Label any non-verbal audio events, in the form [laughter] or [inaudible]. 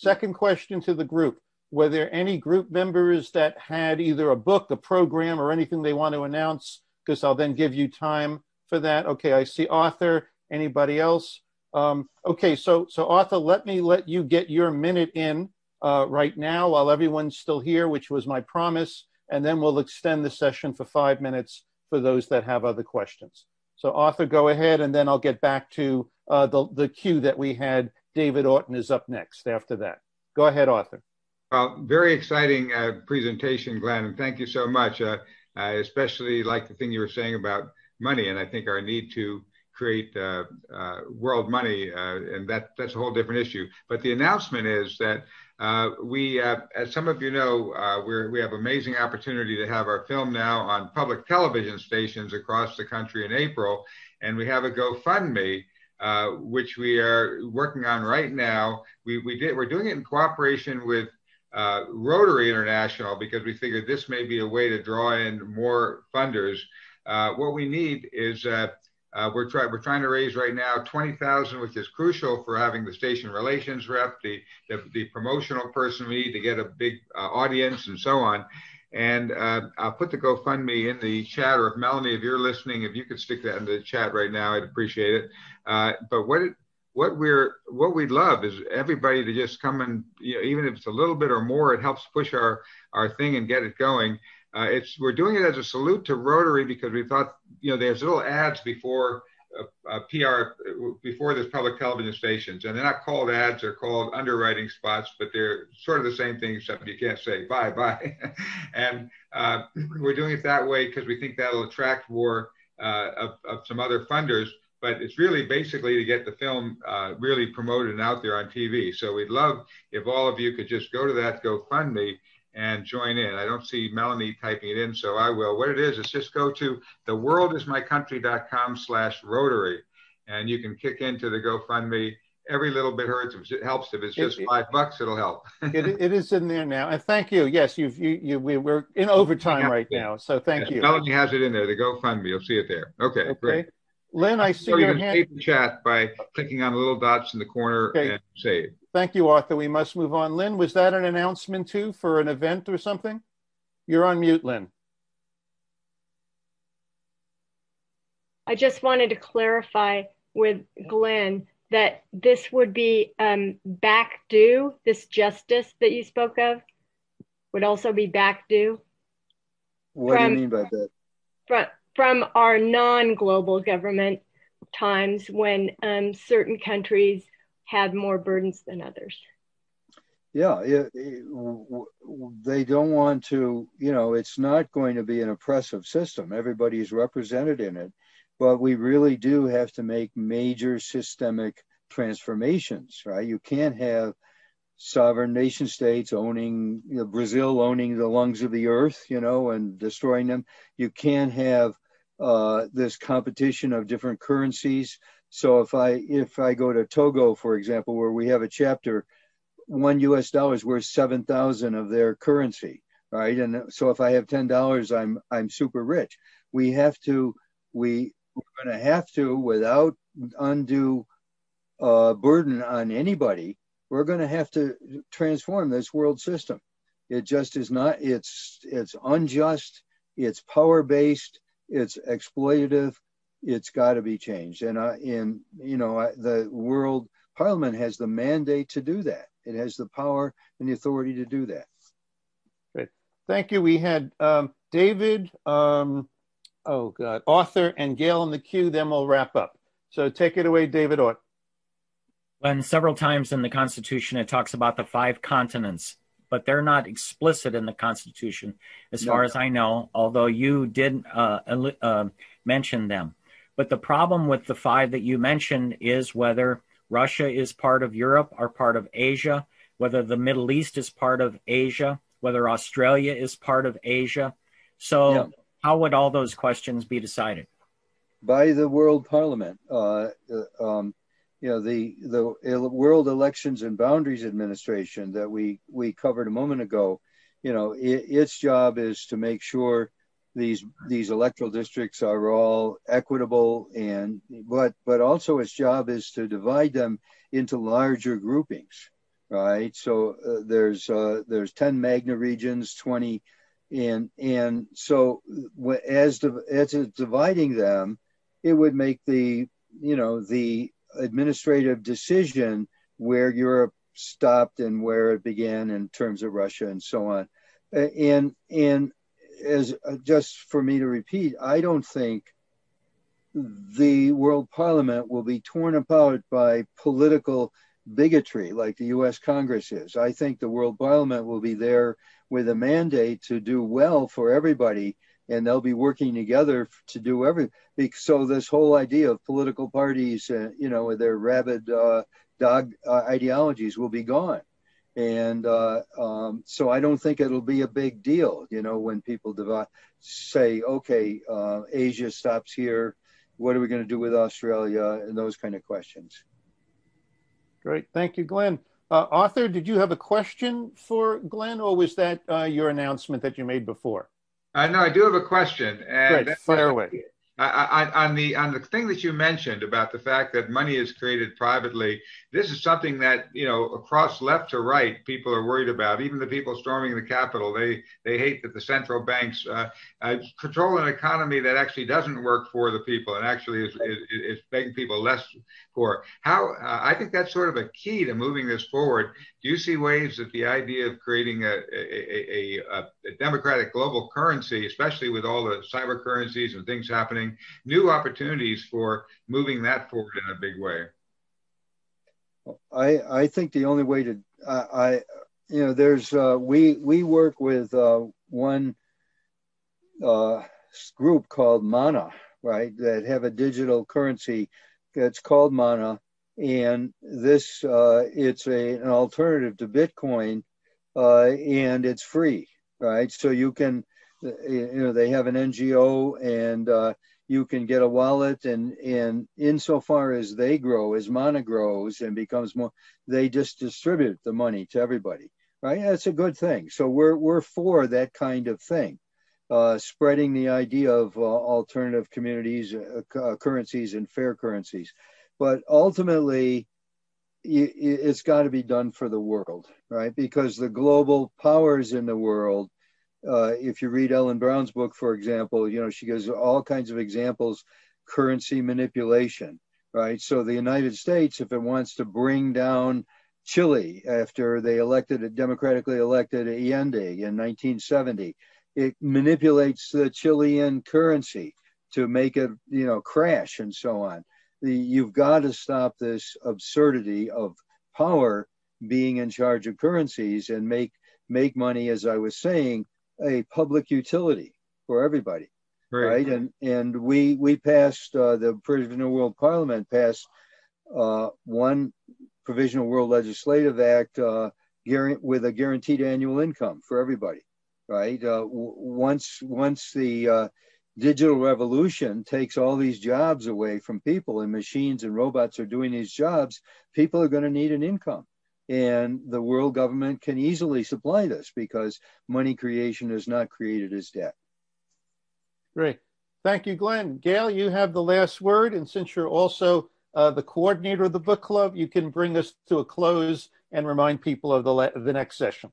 Second question to the group. Were there any group members that had either a book, a program, or anything they want to announce? Because I'll then give you time for that. Okay, I see Arthur. Anybody else? Um, okay, so so Arthur, let me let you get your minute in uh, right now while everyone's still here, which was my promise, and then we'll extend the session for five minutes for those that have other questions. So Arthur, go ahead, and then I'll get back to uh, the, the queue that we had. David Orton is up next after that. Go ahead, Arthur. Well, very exciting uh, presentation, Glenn, and thank you so much. Uh, I especially like the thing you were saying about money, and I think our need to create uh, uh, world money, uh, and that that's a whole different issue. But the announcement is that uh, we, as some of you know, we have amazing opportunity to have our film now on public television stations across the country in April, and we have a GoFundMe, uh, which we are working on right now. We, we did, we're doing it in cooperation with uh, Rotary International because we figured this may be a way to draw in more funders. Uh, what we need is uh, we're, try- we're trying to raise right now 20,000, which is crucial for having the station relations rep, the, the, the promotional person we need to get a big uh, audience and so on. And uh, I'll put the GoFundMe in the chat, or if Melanie, if you're listening, if you could stick that in the chat right now, I'd appreciate it. Uh, but what it, what we're what we'd love is everybody to just come and you know, even if it's a little bit or more, it helps push our our thing and get it going. Uh, it's we're doing it as a salute to Rotary because we thought you know there's little ads before uh, uh PR before there's public television stations, and they're not called ads; they're called underwriting spots, but they're sort of the same thing, except you can't say bye bye. [laughs] and uh, we're doing it that way because we think that'll attract more uh, of, of, some other funders. But it's really basically to get the film uh, really promoted and out there on TV. So we'd love if all of you could just go to that GoFundMe and join in. I don't see Melanie typing it in, so I will. What it is, is just go to theworldismycountry.com slash Rotary, and you can kick into the GoFundMe. Every little bit hurts. If it helps, if it's just it, five bucks, it'll help. [laughs] it, it is in there now, and thank you. Yes, you've you, you we, are in overtime right now, so thank yes, you. Melanie has it in there. The GoFundMe, you'll see it there. Okay, okay. great. Lynn, I see so your you can hand. Save the chat by clicking on the little dots in the corner okay. and save. Thank you, Arthur. We must move on. Lynn, was that an announcement too for an event or something? You're on mute, Lynn. I just wanted to clarify with Glenn that this would be um, back due, this justice that you spoke of would also be back due. What from, do you mean by that? From, from our non-global government times when um, certain countries had more burdens than others. Yeah, it, it, they don't want to, you know, it's not going to be an oppressive system. Everybody's represented in it. But we really do have to make major systemic transformations, right? You can't have sovereign nation states owning you know, Brazil owning the lungs of the earth, you know, and destroying them. You can't have uh, this competition of different currencies. So if I if I go to Togo, for example, where we have a chapter, one U.S. dollar is worth seven thousand of their currency, right? And so if I have ten dollars, I'm I'm super rich. We have to we we're going to have to without undue uh, burden on anybody. We're going to have to transform this world system. It just is not. It's it's unjust. It's power based. It's exploitative it's got to be changed. And I, in you know the world parliament has the mandate to do that. It has the power and the authority to do that. Great, thank you. We had um, David, um, oh God, Arthur and Gail in the queue. Then we'll wrap up. So take it away, David Ort. When several times in the Constitution it talks about the five continents, but they're not explicit in the Constitution, as no. far as I know. Although you did uh, uh, mention them. But the problem with the five that you mentioned is whether Russia is part of Europe or part of Asia, whether the Middle East is part of Asia, whether Australia is part of Asia. So, yeah. How would all those questions be decided? By the World Parliament. Uh, uh um, you know, the the World Elections and Boundaries Administration that we we covered a moment ago. You know, it, its job is to make sure these these electoral districts are all equitable and but but also its job is to divide them into larger groupings right? So uh, there's uh, there's 10 magna regions, 20, and and so as as it's dividing them, it would make the you know the administrative decision where Europe stopped and where it began in terms of Russia and so on, and and as uh, just for me to repeat, I don't think the World Parliament will be torn apart by political bigotry like the US Congress is. I think the World Parliament will be there with a mandate to do well for everybody and they'll be working together to do everything. So this whole idea of political parties, uh, you know, with their rabid uh, dog uh, ideologies will be gone. And uh, um, so I don't think it'll be a big deal, you know, when people divide, say, okay, uh, Asia stops here. What are we going to do with Australia? And those kind of questions. Great. Thank you, Glenn. Uh, Arthur, did you have a question for Glenn, or was that uh, your announcement that you made before? Uh, no, I do have a question. And Great. Fire away. I, I, on the on the thing that you mentioned about the fact that money is created privately, this is something that you know across left to right, people are worried about. Even the people storming the Capitol, they they hate that the central banks uh, uh, control an economy that actually doesn't work for the people and actually is is, is making people less poor. How uh, I think that's sort of a key to moving this forward. Do you see ways that the idea of creating a a, a, a democratic global currency, especially with all the cyber currencies and things happening, new opportunities for moving that forward in a big way? I I think the only way to I, I you know there's uh, we we work with uh, one uh, group called Mana right that have a digital currency that's called Mana and this uh, it's a an alternative to Bitcoin uh, and it's free right so you can you know they have an NGO and uh, you can get a wallet and and insofar as they grow as mana grows and becomes more they just distribute the money to everybody right? That's a good thing. So we're we're for that kind of thing uh, spreading the idea of uh, alternative communities uh, uh currencies and fair currencies. But ultimately it's got to be done for the world right? Because the global powers in the world uh, if you read Ellen Brown's book, for example, you know, she gives all kinds of examples, currency manipulation, right? So the United States, if it wants to bring down Chile after they elected, a democratically elected Allende in 1970, it manipulates the Chilean currency to make it, you know, crash and so on. The, you've got to stop this absurdity of power being in charge of currencies and make make money, as I was saying, a public utility for everybody, right? right? And and we we passed uh, the Provisional World Parliament passed uh, one Provisional World Legislative Act uh, with a guaranteed annual income for everybody, right? Uh, once once the uh, digital revolution takes all these jobs away from people and machines and robots are doing these jobs, people are going to need an income and the world government can easily supply this because money creation is not created as debt. Great. Thank you, Glenn. Gail, you have the last word. And since you're also uh, the coordinator of the book club, you can bring us to a close and remind people of the, the next session.